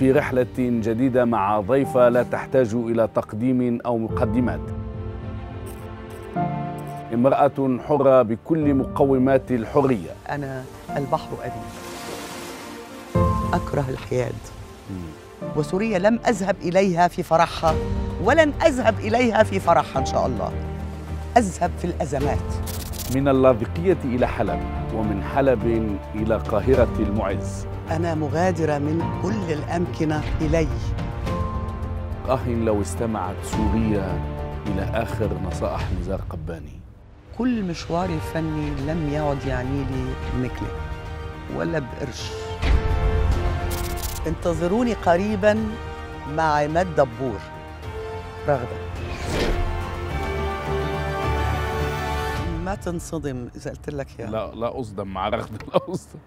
في رحلة جديدة مع ضيفة لا تحتاج إلى تقديم أو مقدمات. امرأة حرة بكل مقومات الحرية. أنا البحر أبي أكره الحياد. وسوريا لم أذهب إليها في فرحها ولن أذهب إليها في فرحها إن شاء الله. أذهب في الأزمات. من اللاذقية إلى حلب. ومن حلب إلى قاهرة المعز. أنا مغادرة من كل الأمكنة إلي. آه لو استمعت سوريا إلى آخر نصائح نزار قباني. كل مشواري الفني لم يعد يعني لي بنكلة ولا بقرش. انتظروني قريبا مع عماد دبور. رغدة ما تنصدم إذا قلت لك يا لا لا أصدم مع رغد لا أصدم.